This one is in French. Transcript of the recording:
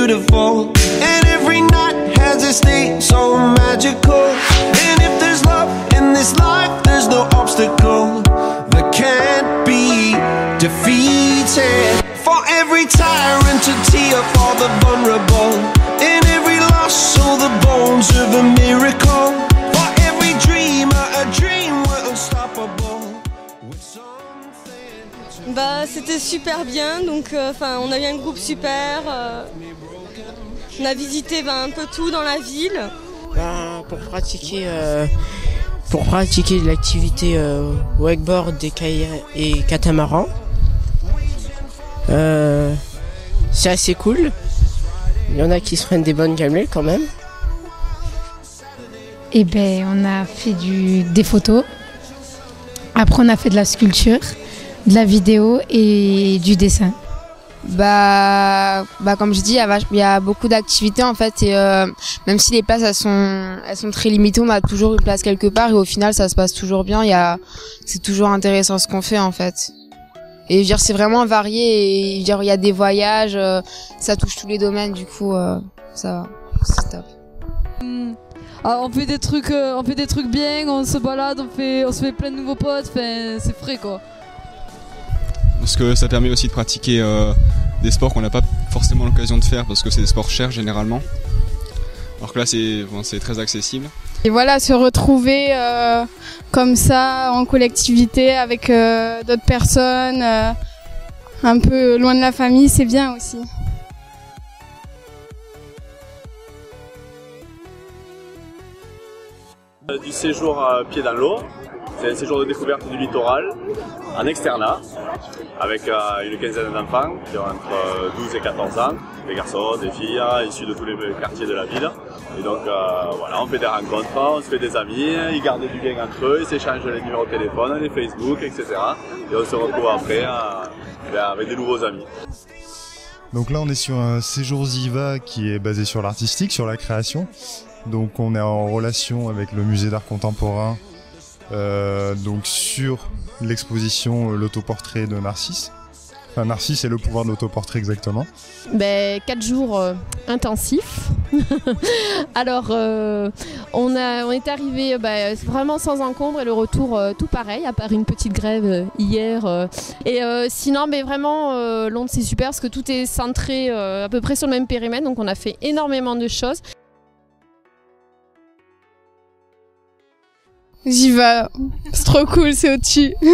beautiful. And every night has its day so magical. And if there's love in this life, there's no obstacle that can't be defeated. For every tyrant to tear for the vulnerable. In every loss, so the bones Bah c'était super bien, donc euh, enfin on a eu un groupe super. euh, on a visité bah, un peu tout dans la ville. Ben, pour pratiquer euh, pour pratiquer l'activité euh, wakeboard et, kayak et catamaran. Euh, c'est assez cool. Il y en a qui se prennent des bonnes gamelles quand même. Et ben, on a fait du, des photos. Après, on a fait de la sculpture, de la vidéo et du dessin. Bah, bah comme je dis, il y a beaucoup d'activités en fait et euh, même si les places elles sont elles sont très limitées, on a toujours une place quelque part et au final ça se passe toujours bien. Il y a c'est toujours intéressant ce qu'on fait en fait. Et je veux dire c'est vraiment varié et je veux dire il y a des voyages, euh, ça touche tous les domaines du coup euh, ça va, c'est top. Ah, on fait des trucs, euh, on fait des trucs bien, on se balade, on fait, on se fait plein de nouveaux potes, enfin, c'est frais quoi. Parce que ça permet aussi de pratiquer euh, des sports qu'on n'a pas forcément l'occasion de faire parce que c'est des sports chers généralement. Alors que là c'est bon, très accessible. Et voilà, se retrouver euh, comme ça en collectivité avec euh, d'autres personnes, un peu loin de la famille, c'est bien aussi. Du séjour à pied dans l'eau. C'est un séjour de découverte du littoral en externat avec euh, une quinzaine d'enfants qui ont entre euh, 12 et 14 ans, des garçons, des filles, euh, issus de tous les quartiers de la ville. Et donc euh, voilà, on fait des rencontres, on se fait des amis, ils gardent du lien entre eux, ils s'échangent les numéros de téléphone, les Facebook, etc. Et on se retrouve après euh, ben, avec des nouveaux amis. Donc là, on est sur un séjour Ziva qui est basé sur l'artistique, sur la création. Donc on est en relation avec le musée d'art contemporain, euh, donc sur l'exposition euh, l'autoportrait de Narcisse. Enfin, Narcisse et le pouvoir de l'autoportrait exactement. Ben, quatre jours euh, intensifs. Alors, on, a, on est arrivé ben, vraiment sans encombre et le retour tout pareil, à part une petite grève hier. et sinon, ben, vraiment, Londres c'est super parce que tout est centré à peu près sur le même périmètre, donc on a fait énormément de choses. J'y vais, c'est trop cool, c'est au-dessus.